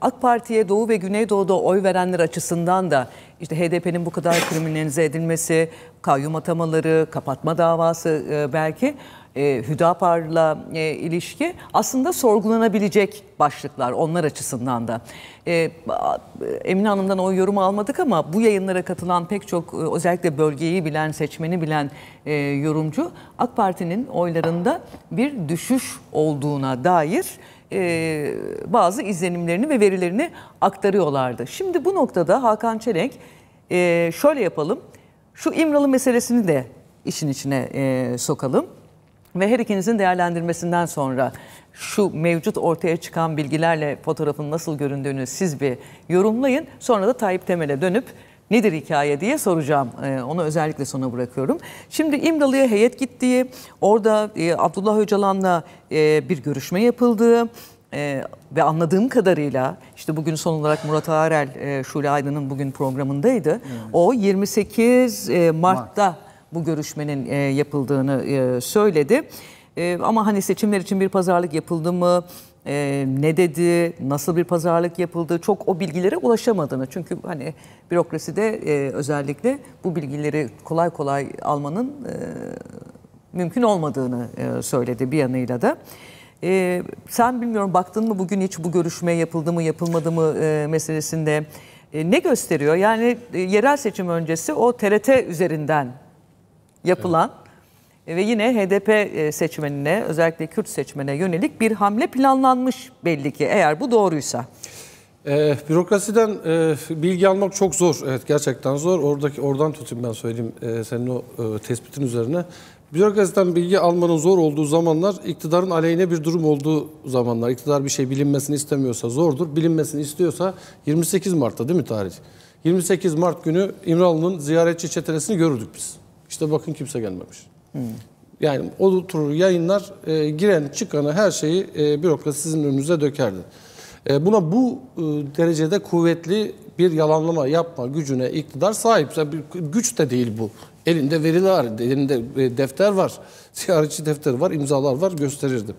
AK Parti'ye Doğu ve Güneydoğu'da oy verenler açısından da işte HDP'nin bu kadar kriminalize edilmesi, kayyum atamaları, kapatma davası e, belki e, Hüdapar'la e, ilişki aslında sorgulanabilecek başlıklar onlar açısından da. E, Emine Hanım'dan o yorumu almadık ama bu yayınlara katılan pek çok özellikle bölgeyi bilen, seçmeni bilen yorumcu AK Parti'nin oylarında bir düşüş olduğuna dair e, bazı izlenimlerini ve verilerini aktarıyorlardı. Şimdi bu noktada Hakan Çelenk e, şöyle yapalım. Şu İmralı meselesini de işin içine e, sokalım. Ve her ikinizin değerlendirmesinden sonra şu mevcut ortaya çıkan bilgilerle fotoğrafın nasıl göründüğünü siz bir yorumlayın. Sonra da Tayyip Temel'e dönüp nedir hikaye diye soracağım. Ee, onu özellikle sona bırakıyorum. Şimdi İmralı'ya heyet gittiği, orada e, Abdullah Öcalan'la e, bir görüşme yapıldığı e, ve anladığım kadarıyla işte bugün son olarak Murat Arel, e, Şule Aydın'ın bugün programındaydı. Evet. O 28 e, Mart'ta Mart bu görüşmenin e, yapıldığını e, söyledi. E, ama hani seçimler için bir pazarlık yapıldı mı? Ne dedi, nasıl bir pazarlık yapıldı çok o bilgilere ulaşamadığını. Çünkü hani bürokraside özellikle bu bilgileri kolay kolay almanın mümkün olmadığını söyledi bir yanıyla da. sen bilmiyorum baktın mı bugün hiç bu görüşme yapıldı mı yapılmadı mı meselesinde ne gösteriyor? Yani yerel seçim öncesi o TRT üzerinden yapılan evet. Ve yine HDP e, seçmenine özellikle Kürt seçmene yönelik bir hamle planlanmış belli ki eğer bu doğruysa. E, bürokrasiden e, bilgi almak çok zor. Evet gerçekten zor. Oradaki oradan tutayım ben söyleyeyim e, senin o e, tespitin üzerine. Bürokrasiden bilgi almanın zor olduğu zamanlar, iktidarın aleyhine bir durum olduğu zamanlar. İktidar bir şey bilinmesini istemiyorsa zordur. Bilinmesini istiyorsa 28 Mart'ta değil mi tarih? 28 Mart günü İmralı'nın ziyaretçi çetelesini görürdük biz. İşte bakın kimse gelmemiş. Hmm. Yani oturur yayınlar e, giren çıkanı her şeyi e, bürokrasi sizin önünüze dökerdi. E, buna bu e, derecede kuvvetli bir yalanlama yapma gücüne iktidar sahip. Bir güç de değil bu. Elinde veriler elinde e, defter var, ziyaretçi defteri var, imzalar var gösterirdi.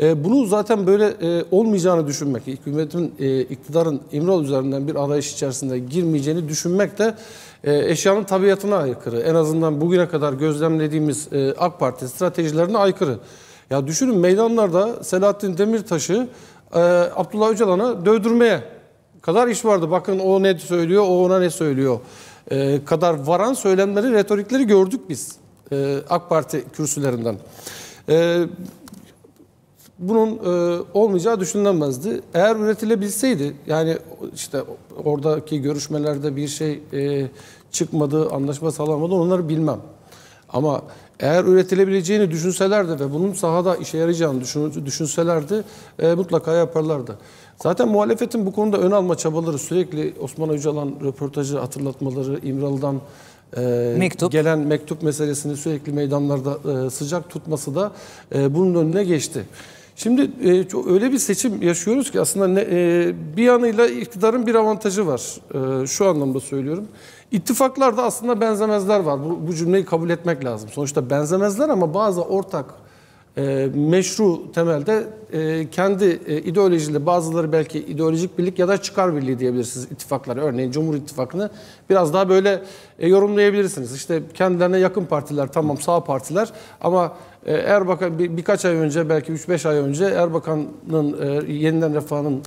E, bunu zaten böyle e, olmayacağını düşünmek, hükümetin, e, iktidarın İmralı üzerinden bir arayış içerisinde girmeyeceğini düşünmek de eşyanın tabiatına aykırı. En azından bugüne kadar gözlemlediğimiz e, AK Parti stratejilerine aykırı. Ya düşünün meydanlarda Selahattin Demirtaş'ı e, Abdullah Öcalan'a dövdürmeye kadar iş vardı. Bakın o ne söylüyor, o ona ne söylüyor e, kadar varan söylemleri, retorikleri gördük biz AK Parti kürsülerinden. Bunun e, olmayacağı düşünülemezdi. Eğer üretilebilseydi yani işte oradaki görüşmelerde bir şey e, çıkmadı, anlaşma sağlanmadı onları bilmem. Ama eğer üretilebileceğini düşünselerdi ve bunun sahada işe yarayacağını düşün, düşünselerdi e, mutlaka yaparlardı. Zaten muhalefetin bu konuda ön alma çabaları sürekli Osman Öcalan röportajı hatırlatmaları, İmralı'dan e, mektup. gelen mektup meselesini sürekli meydanlarda e, sıcak tutması da e, bunun önüne geçti. Şimdi e, öyle bir seçim yaşıyoruz ki aslında ne, e, bir yanıyla iktidarın bir avantajı var. E, şu anlamda söylüyorum. İttifaklarda aslında benzemezler var. Bu, bu cümleyi kabul etmek lazım. Sonuçta benzemezler ama bazı ortak meşru temelde e, kendi e, ideolojiyle bazıları belki ideolojik birlik ya da çıkar birliği diyebilirsiniz ittifakları. Örneğin Cumhur İttifakı'nı biraz daha böyle e, yorumlayabilirsiniz. İşte kendilerine yakın partiler tamam sağ partiler ama Erbakan bir, birkaç ay önce belki 3-5 ay önce Erbakan'ın yeniden refahının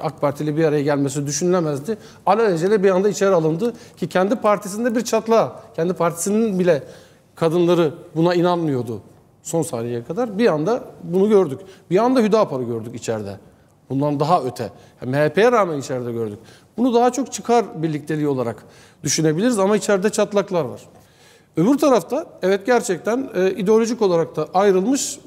AK Partili bir araya gelmesi düşünülemezdi. Alelacele bir anda içeri alındı ki kendi partisinde bir çatla, kendi partisinin bile kadınları buna inanmıyordu son saniyeye kadar. Bir anda bunu gördük. Bir anda Hüdapar'ı gördük içeride. Bundan daha öte. Yani MHP'ye rağmen içeride gördük. Bunu daha çok çıkar birlikteliği olarak düşünebiliriz ama içeride çatlaklar var. Öbür tarafta evet gerçekten e, ideolojik olarak da ayrılmış,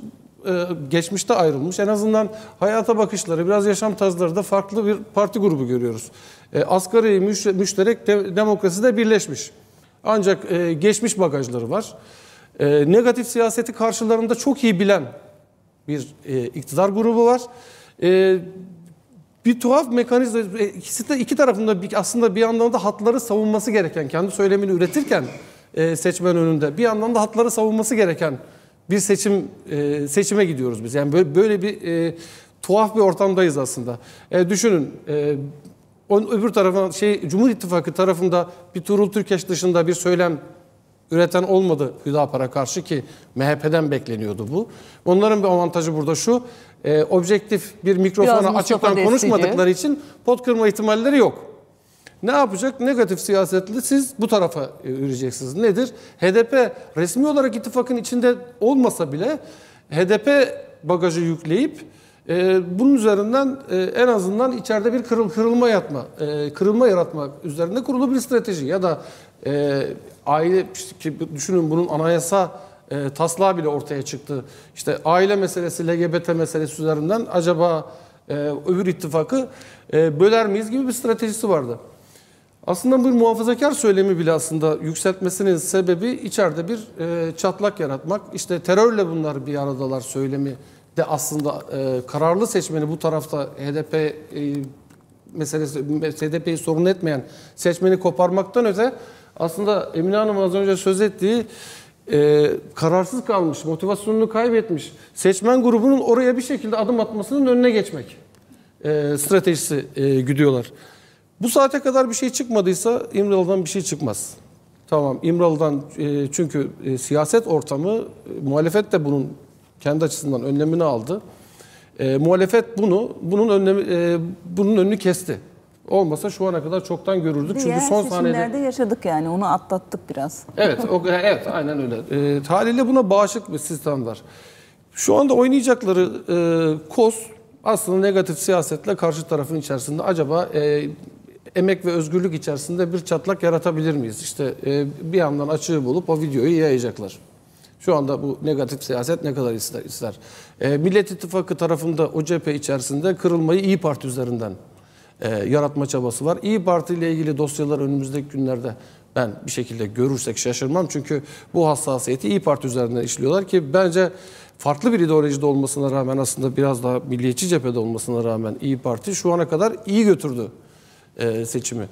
e, geçmişte ayrılmış. En azından hayata bakışları, biraz yaşam tarzları da farklı bir parti grubu görüyoruz. E, asgari müşterek de, demokraside birleşmiş. Ancak e, geçmiş bagajları var. E, negatif siyaseti karşılarında çok iyi bilen bir e, iktidar grubu var. E, bir tuhaf mekanizma, e, ikisi de iki tarafında bir, aslında bir yandan da hatları savunması gereken, kendi söylemini üretirken e, seçmen önünde bir yandan da hatları savunması gereken bir seçim e, seçime gidiyoruz biz. Yani böyle, böyle bir e, tuhaf bir ortamdayız aslında. E, düşünün e, onun öbür tarafına şey Cumhur İttifakı tarafında bir Tuğrul Türkeş dışında bir söylem üreten olmadı Hüdapar'a karşı ki MHP'den bekleniyordu bu. Onların bir avantajı burada şu. E, objektif bir mikrofona açıktan Destici. konuşmadıkları için pot kırma ihtimalleri yok. Ne yapacak? Negatif siyasetle siz bu tarafa e, yürüyeceksiniz. Nedir? HDP resmi olarak ittifakın içinde olmasa bile HDP bagajı yükleyip e, bunun üzerinden e, en azından içeride bir kırıl, kırılma yatma, e, kırılma yaratmak üzerinde kurulu bir strateji ya da e, aile ki düşünün bunun anayasa e, taslağı bile ortaya çıktı. İşte aile meselesi, LGBT meselesi üzerinden acaba e, öbür ittifakı e, böler miyiz gibi bir stratejisi vardı. Aslında bir muhafazakar söylemi bile aslında yükseltmesinin sebebi içeride bir e, çatlak yaratmak. İşte terörle bunlar bir aradalar söylemi de aslında e, kararlı seçmeni bu tarafta HDP e, meselesi HDP'yi sorun etmeyen seçmeni koparmaktan öte aslında Emine Hanım az önce söz ettiği e, kararsız kalmış, motivasyonunu kaybetmiş seçmen grubunun oraya bir şekilde adım atmasının önüne geçmek e, stratejisi e, güdüyorlar. Bu saate kadar bir şey çıkmadıysa İmralı'dan bir şey çıkmaz. Tamam İmralı'dan e, çünkü e, siyaset ortamı e, muhalefet de bunun kendi açısından önlemini aldı. E, muhalefet bunu bunun önlemi e, bunun önünü kesti. Olmasa şu ana kadar çoktan görürdük. Çünkü Diğer son sahnede seçimlerde yaşadık yani onu atlattık biraz. Evet, o, evet aynen öyle. E, haliyle buna bağışık bir sistem var. Şu anda oynayacakları e, koz aslında negatif siyasetle karşı tarafın içerisinde acaba e, emek ve özgürlük içerisinde bir çatlak yaratabilir miyiz? İşte e, bir yandan açığı bulup o videoyu yayacaklar. Şu anda bu negatif siyaset ne kadar ister? ister. E, Millet İttifakı tarafında o cephe içerisinde kırılmayı İyi Parti üzerinden e, yaratma çabası var. İyi Parti ile ilgili dosyalar önümüzdeki günlerde ben bir şekilde görürsek şaşırmam. Çünkü bu hassasiyeti İyi Parti üzerinden işliyorlar ki bence farklı bir ideolojide olmasına rağmen aslında biraz daha milliyetçi cephede olmasına rağmen İyi Parti şu ana kadar iyi götürdü e, seçimi.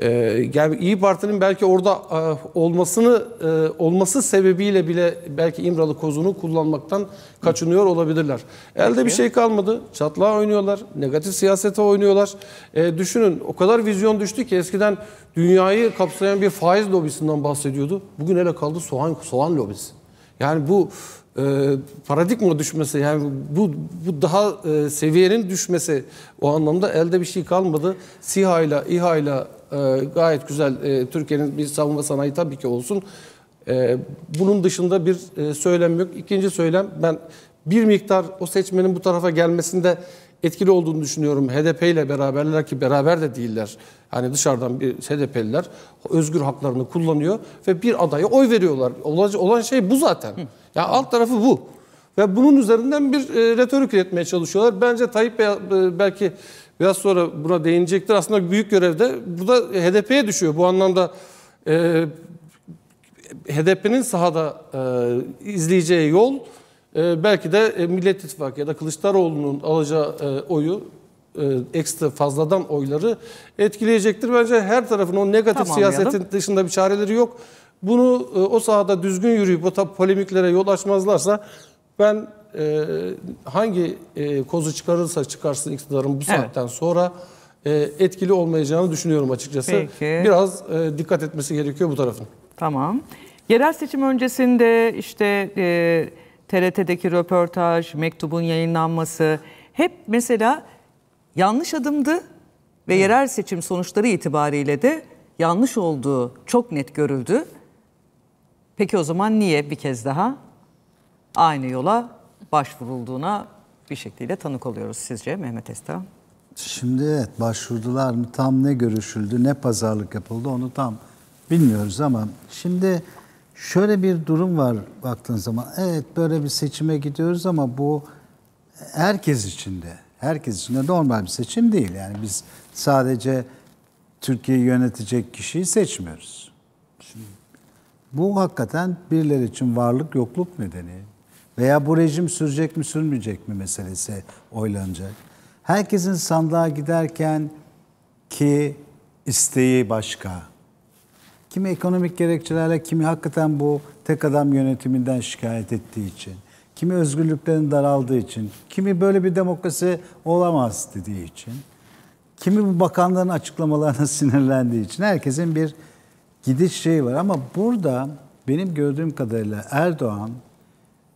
E, yani İyi Parti'nin belki orada e, olmasını e, olması sebebiyle bile belki İmralı kozunu kullanmaktan kaçınıyor olabilirler. Elde bir şey kalmadı. Çatlağa oynuyorlar. Negatif siyasete oynuyorlar. E, düşünün o kadar vizyon düştü ki eskiden dünyayı kapsayan bir faiz lobisinden bahsediyordu. Bugün hele kaldı soğan soğan lobisi. Yani bu e, paradigma düşmesi yani bu bu daha e, seviyenin düşmesi o anlamda elde bir şey kalmadı. SİHA ile İHA ile gayet güzel e, Türkiye'nin bir savunma sanayi tabii ki olsun. E, bunun dışında bir e, söylem yok. İkinci söylem ben bir miktar o seçmenin bu tarafa gelmesinde etkili olduğunu düşünüyorum. HDP ile beraberler ki beraber de değiller. Hani dışarıdan bir HDP'liler özgür haklarını kullanıyor ve bir adaya oy veriyorlar. Olan, şey bu zaten. Ya yani alt tarafı bu. Ve bunun üzerinden bir e, retorik üretmeye çalışıyorlar. Bence Tayyip Bey e, belki biraz sonra buna değinecektir. Aslında büyük görevde burada HDP'ye düşüyor. Bu anlamda e, HDP'nin sahada e, izleyeceği yol e, belki de e, Millet İttifakı ya da Kılıçdaroğlu'nun alacağı e, oyu e, ekstra fazladan oyları etkileyecektir. Bence her tarafın o negatif Tamamlayalım. siyasetin dışında bir çareleri yok. Bunu e, o sahada düzgün yürüyüp o polemiklere yol açmazlarsa ben e, hangi e, kozu çıkarırsa çıkarsın iktidarın bu Evet. saatten sonra e, etkili olmayacağını düşünüyorum açıkçası. Peki. Biraz e, dikkat etmesi gerekiyor bu tarafın. Tamam. Yerel seçim öncesinde işte e, TRT'deki röportaj, mektubun yayınlanması hep mesela yanlış adımdı ve yerel seçim sonuçları itibariyle de yanlış olduğu çok net görüldü. Peki o zaman niye bir kez daha aynı yola başvurulduğuna bir şekilde tanık oluyoruz sizce Mehmet Esta? Şimdi evet başvurdular mı tam ne görüşüldü ne pazarlık yapıldı onu tam bilmiyoruz ama şimdi şöyle bir durum var baktığın zaman evet böyle bir seçime gidiyoruz ama bu herkes için de herkes için de normal bir seçim değil yani biz sadece Türkiye'yi yönetecek kişiyi seçmiyoruz. Bu hakikaten birileri için varlık yokluk nedeni veya bu rejim sürecek mi sürmeyecek mi meselesi oylanacak. Herkesin sandığa giderken ki isteği başka. Kimi ekonomik gerekçelerle, kimi hakikaten bu tek adam yönetiminden şikayet ettiği için, kimi özgürlüklerin daraldığı için, kimi böyle bir demokrasi olamaz dediği için, kimi bu bakanların açıklamalarına sinirlendiği için herkesin bir gidiş şeyi var. Ama burada benim gördüğüm kadarıyla Erdoğan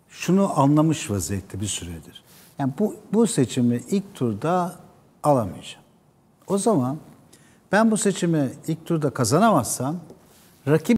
şunu anlamış vaziyette bir süredir. Yani bu, bu seçimi ilk turda alamayacağım. O zaman ben bu seçimi ilk turda kazanamazsam rakip